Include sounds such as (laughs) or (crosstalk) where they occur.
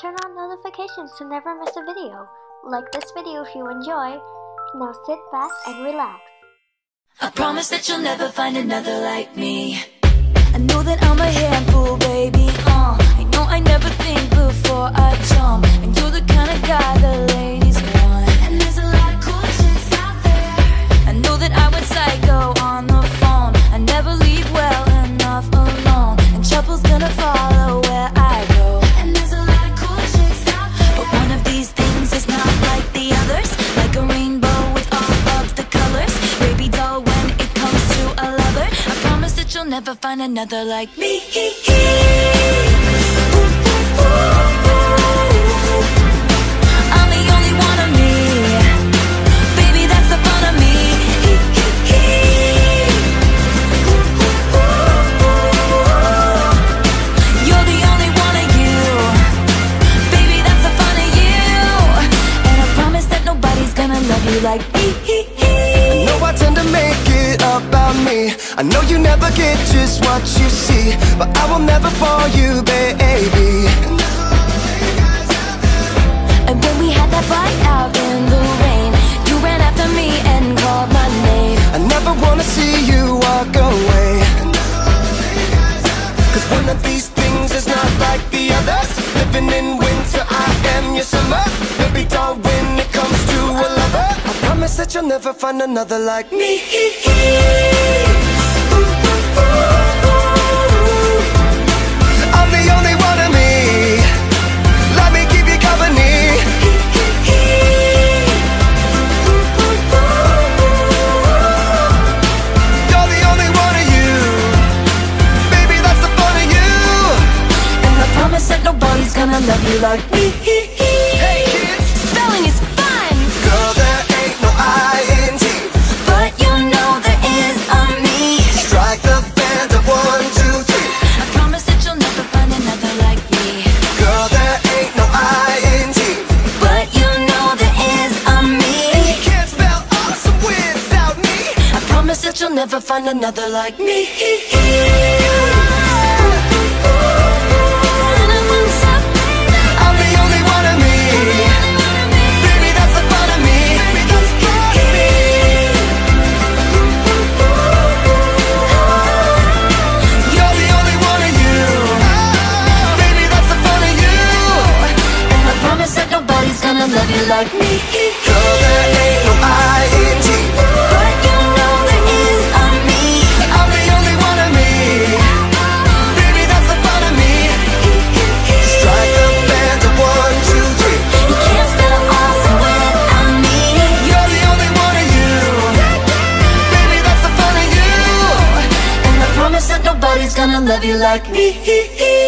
turn on notifications to never miss a video. Like this video if you enjoy. Now sit back and relax. I promise that you'll never find another like me. Never find another like me. About me. I know you never get just what you see But I will never bore you, baby. And when we had that fight out in the rain, you ran after me and called my name. I never wanna see you walk away. Cause one of these things is not like the others. Living in winter, I am your summer promise that you'll never find another like me. I'm the only one of me. Let me keep you company. You're the only one of you. Baby, that's the fun of you. And I promise that nobody's gonna love you like me. Never find another like me. I'm the only one of me Baby, that's the fun of me You're the only one of you Baby, that's the fun of you And I promise that nobody's gonna love you like me. Love you like me. (laughs)